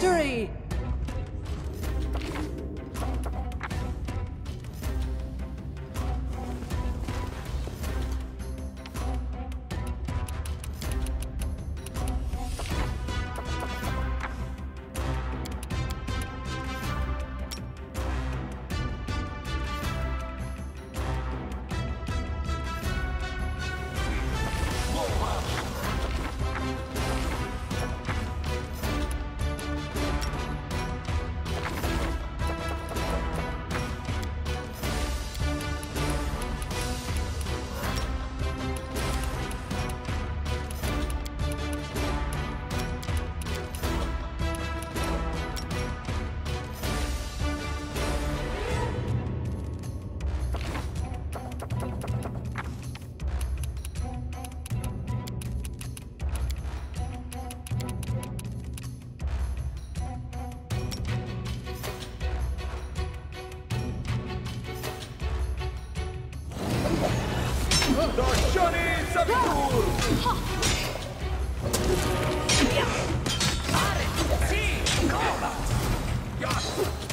history! Yes!